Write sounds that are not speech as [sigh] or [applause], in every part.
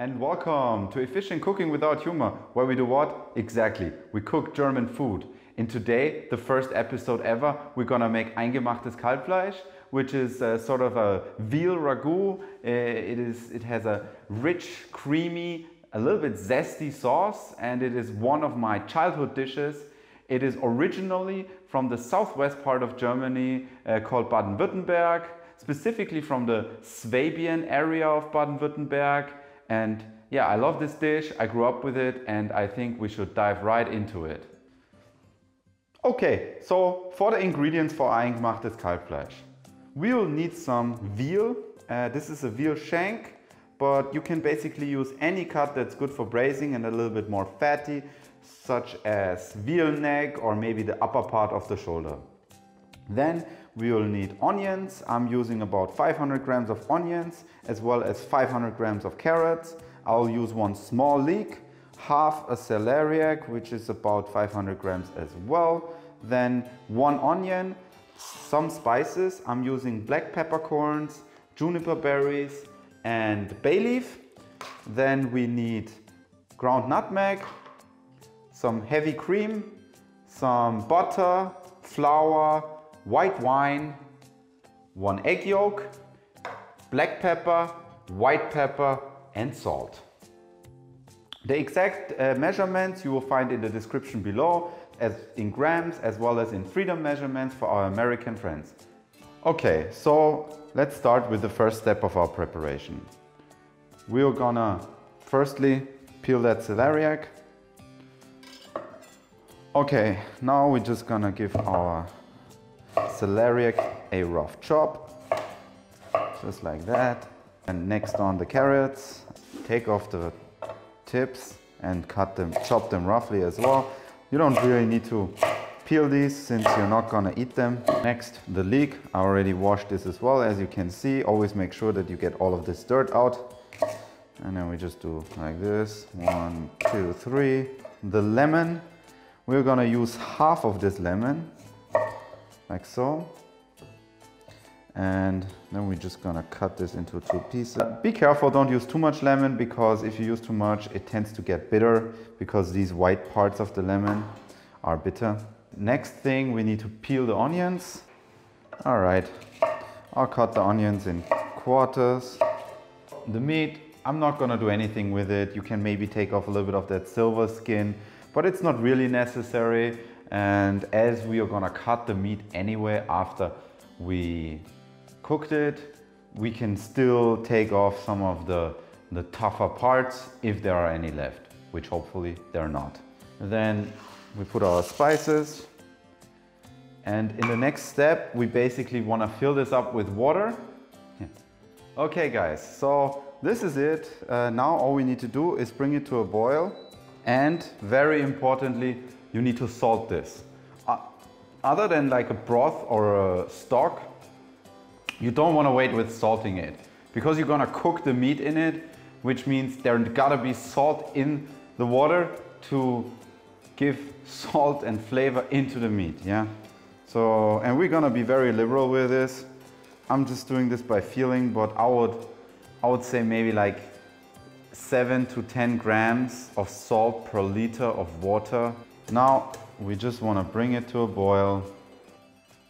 and welcome to Efficient Cooking Without Humor, where we do what? Exactly, we cook German food. And today, the first episode ever, we're gonna make Eingemachtes Kalbfleisch, which is sort of a veal ragout. Uh, it, is, it has a rich, creamy, a little bit zesty sauce, and it is one of my childhood dishes. It is originally from the southwest part of Germany uh, called Baden-Württemberg, specifically from the Swabian area of Baden-Württemberg. And yeah, I love this dish, I grew up with it, and I think we should dive right into it. Okay, so for the ingredients for eingemachtes Kalbfleisch. We will need some veal. Uh, this is a veal shank, but you can basically use any cut that's good for braising and a little bit more fatty, such as veal neck or maybe the upper part of the shoulder. Then we will need onions. I'm using about 500 grams of onions as well as 500 grams of carrots. I'll use one small leek, half a celeriac, which is about 500 grams as well. Then one onion, some spices. I'm using black peppercorns, juniper berries and bay leaf. Then we need ground nutmeg, some heavy cream, some butter, flour, white wine, one egg yolk, black pepper, white pepper and salt. The exact uh, measurements you will find in the description below as in grams as well as in freedom measurements for our American friends. Okay, so let's start with the first step of our preparation. We're gonna firstly peel that celeriac. Okay, now we're just gonna give our celeriac a rough chop, just like that. And next on the carrots, take off the tips and cut them, chop them roughly as well. You don't really need to peel these since you're not gonna eat them. Next, the leek. I already washed this as well, as you can see. Always make sure that you get all of this dirt out. And then we just do like this. One, two, three. The lemon. We're gonna use half of this lemon, like so. And then we're just gonna cut this into two pieces. Be careful, don't use too much lemon because if you use too much, it tends to get bitter because these white parts of the lemon are bitter. Next thing, we need to peel the onions. All right, I'll cut the onions in quarters. The meat, I'm not gonna do anything with it. You can maybe take off a little bit of that silver skin, but it's not really necessary. And as we are gonna cut the meat anyway after we cooked it, we can still take off some of the, the tougher parts if there are any left, which hopefully there are not. Then we put our spices. And in the next step, we basically want to fill this up with water. [laughs] Okay guys, so this is it. Uh, now all we need to do is bring it to a boil. And very importantly, you need to salt this. Uh, other than like a broth or a stock, you don't want to wait with salting it because you're gonna cook the meat in it, which means there gotta be salt in the water to give salt and flavor into the meat, yeah? So, and we're gonna be very liberal with this. I'm just doing this by feeling, but I would, I would say maybe like seven to 10 grams of salt per liter of water. Now, we just wanna bring it to a boil.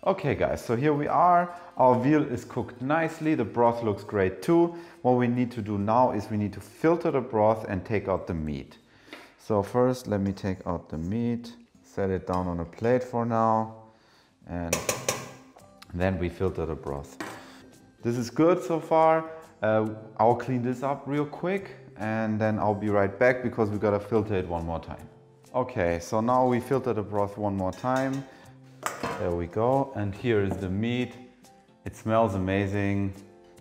Okay guys, so here we are. Our veal is cooked nicely. The broth looks great too. What we need to do now is we need to filter the broth and take out the meat. So first let me take out the meat, set it down on a plate for now, and then we filter the broth. This is good so far. Uh, I'll clean this up real quick and then I'll be right back because we gotta filter it one more time. Okay, so now we filter the broth one more time. There we go. And here is the meat. It smells amazing.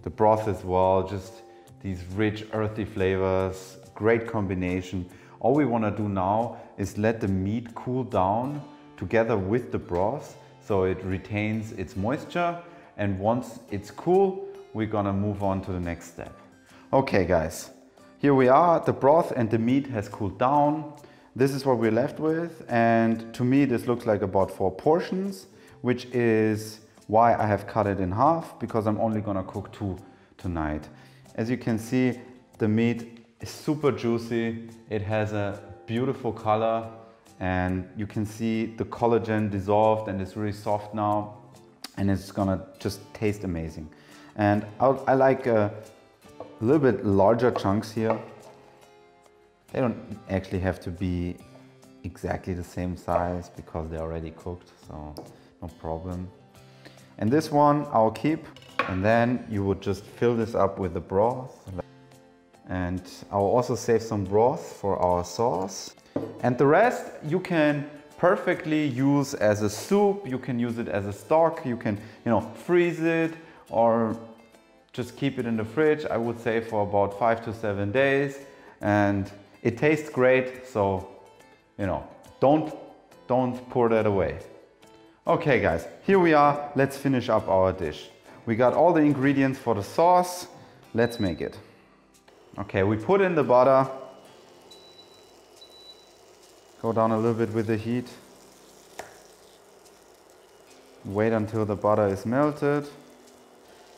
The broth as well, just these rich earthy flavors, great combination. All we wanna do now is let the meat cool down together with the broth so it retains its moisture. And once it's cool, we're gonna move on to the next step. Okay guys, here we are. The broth and the meat has cooled down. This is what we're left with. And to me, this looks like about four portions, which is why I have cut it in half because I'm only gonna cook two tonight. As you can see, the meat is super juicy. It has a beautiful color and you can see the collagen dissolved and it's really soft now and it's gonna just taste amazing. And I'll, i like uh, a little bit larger chunks here. They don't actually have to be exactly the same size because they're already cooked, so no problem. And this one I'll keep and then you would just fill this up with the broth. And I'll also save some broth for our sauce. And the rest you can perfectly use as a soup, you can use it as a stock, you can you know freeze it or just keep it in the fridge, I would say for about five to seven days. And it tastes great, so you know, don't, don't pour that away. Okay guys, here we are, let's finish up our dish. We got all the ingredients for the sauce, let's make it. Okay, we put in the butter, Go down a little bit with the heat. Wait until the butter is melted.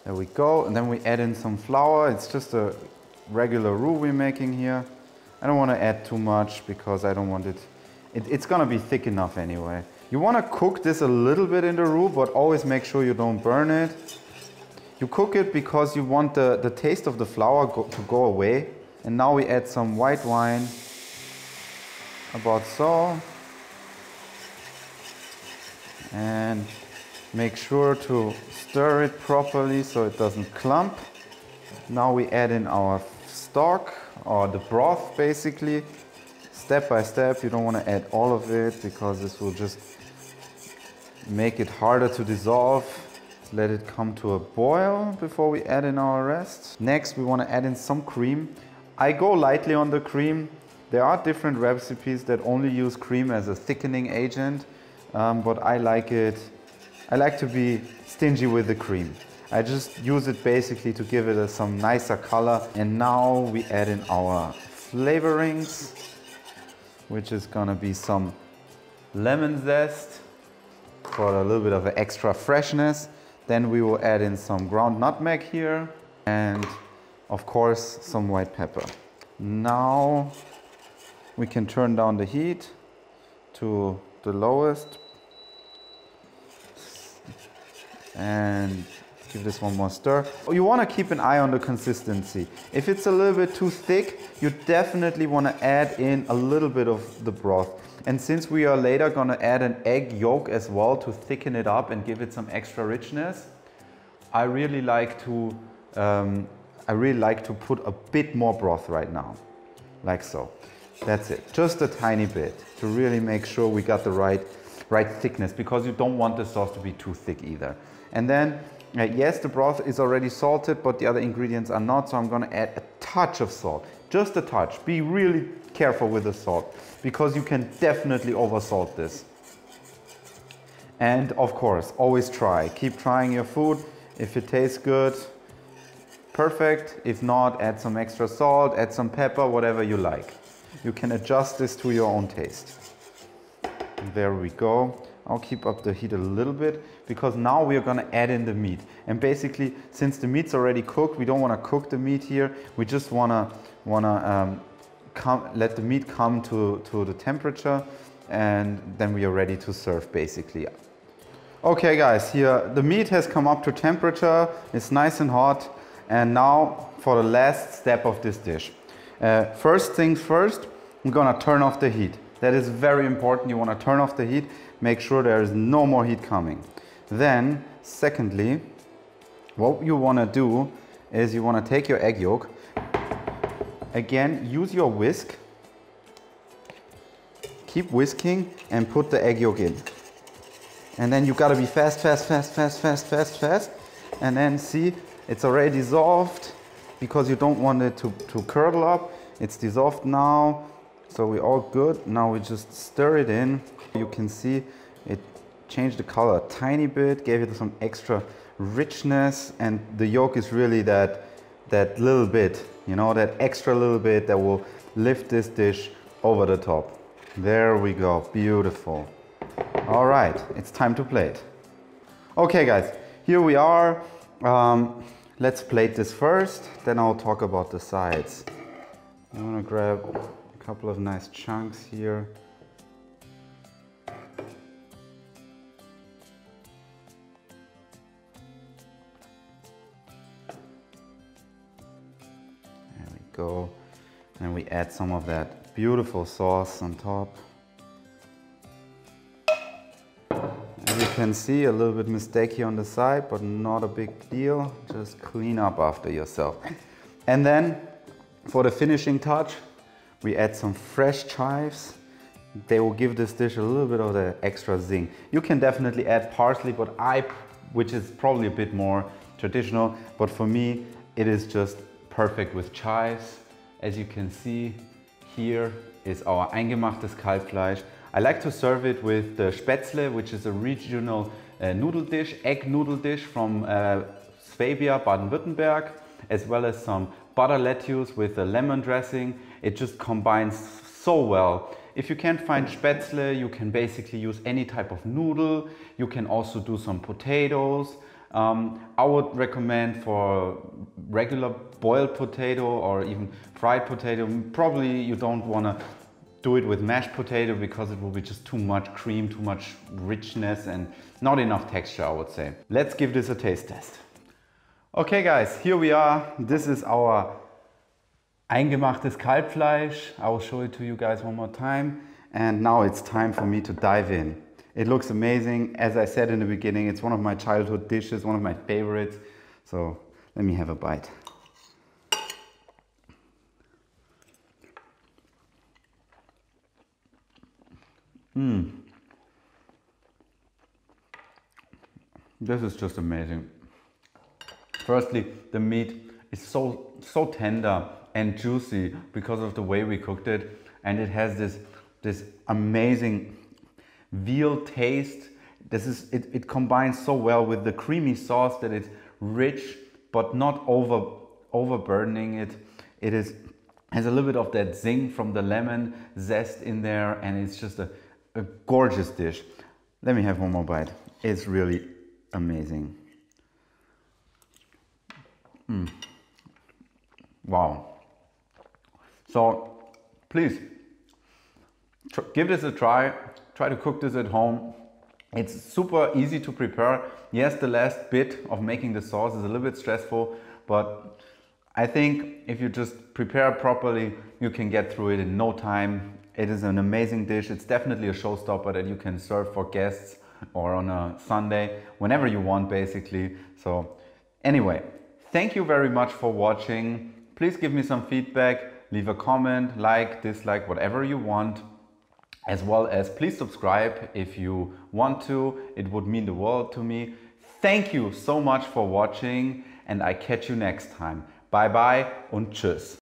There we go. And then we add in some flour. It's just a regular roux we're making here. I don't want to add too much because I don't want it, it it's going to be thick enough anyway. You want to cook this a little bit in the roux, but always make sure you don't burn it. You cook it because you want the, the taste of the flour go, to go away. And now we add some white wine about so and make sure to stir it properly so it doesn't clump now we add in our stock or the broth basically. Step by step you don't want to add all of it because this will just make it harder to dissolve. Let it come to a boil before we add in our rest. Next we want to add in some cream. I go lightly on the cream. There are different recipes that only use cream as a thickening agent, um, but I like it, I like to be stingy with the cream. I just use it basically to give it a, some nicer color. And now we add in our flavorings, which is gonna be some lemon zest for a little bit of extra freshness. Then we will add in some ground nutmeg here and of course some white pepper. Now we can turn down the heat to the lowest and give this one more stir. You want to keep an eye on the consistency. If it's a little bit too thick, you definitely want to add in a little bit of the broth. And since we are later going to add an egg yolk as well to thicken it up and give it some extra richness, I really like to um, I really like to put a bit more broth right now, like so. That's it, just a tiny bit to really make sure we got the right, right thickness because you don't want the sauce to be too thick either. And then, uh, yes, the broth is already salted, but the other ingredients are not, so I'm gonna add a touch of salt, just a touch. Be really careful with the salt because you can definitely oversalt this. And of course, always try. Keep trying your food. If it tastes good, perfect. If not, add some extra salt, add some pepper, whatever you like. You can adjust this to your own taste. There we go. I'll keep up the heat a little bit because now we're gonna add in the meat. And basically, since the meat's already cooked, we don't wanna cook the meat here. We just wanna, wanna um, come, let the meat come to, to the temperature and then we are ready to serve basically. Okay guys, here the meat has come up to temperature, it's nice and hot. And now for the last step of this dish. Uh, first things first, I'm gonna turn off the heat. That is very important. You wanna turn off the heat, make sure there is no more heat coming. Then, secondly, what you wanna do is you wanna take your egg yolk, again, use your whisk, keep whisking and put the egg yolk in. And then you gotta be fast, fast, fast, fast, fast, fast, fast. And then see, it's already dissolved because you don't want it to, to curdle up. It's dissolved now, so we're all good. Now we just stir it in. You can see it changed the color a tiny bit, gave it some extra richness, and the yolk is really that, that little bit, you know, that extra little bit that will lift this dish over the top. There we go, beautiful. All right, it's time to plate. Okay guys, here we are. Um, Let's plate this first, then I'll talk about the sides. I'm gonna grab a couple of nice chunks here. Go. And we add some of that beautiful sauce on top. As you can see, a little bit mistakey on the side, but not a big deal. Just clean up after yourself. And then for the finishing touch, we add some fresh chives. They will give this dish a little bit of the extra zing. You can definitely add parsley, but I, which is probably a bit more traditional, but for me, it is just perfect with chives. As you can see, here is our eingemachtes Kalbfleisch. I like to serve it with the Spätzle, which is a regional uh, noodle dish, egg noodle dish from uh, Swabia, Baden-Württemberg, as well as some butter lettuce with a lemon dressing. It just combines so well. If you can't find Spätzle, you can basically use any type of noodle. You can also do some potatoes. Um, I would recommend for regular boiled potato or even fried potato, probably you don't want to do it with mashed potato because it will be just too much cream, too much richness and not enough texture, I would say. Let's give this a taste test. Okay guys, here we are. This is our eingemachtes Kalbfleisch. I will show it to you guys one more time. And now it's time for me to dive in. It looks amazing. As I said in the beginning, it's one of my childhood dishes, one of my favorites. So let me have a bite. Mmm. This is just amazing. Firstly, the meat is so, so tender and juicy because of the way we cooked it. And it has this, this amazing veal taste. This is, it, it combines so well with the creamy sauce that it's rich, but not over, overburdening it. It is, has a little bit of that zing from the lemon zest in there. And it's just a, a gorgeous dish. Let me have one more bite. It's really amazing. Mm. Wow. So please give this a try. Try to cook this at home. It's super easy to prepare. Yes, the last bit of making the sauce is a little bit stressful, but I think if you just prepare properly, you can get through it in no time. It is an amazing dish. It's definitely a showstopper that you can serve for guests or on a Sunday, whenever you want basically. So anyway, thank you very much for watching. Please give me some feedback, leave a comment, like, dislike, whatever you want. As well as please subscribe if you want to. It would mean the world to me. Thank you so much for watching and I catch you next time. Bye bye und tschüss.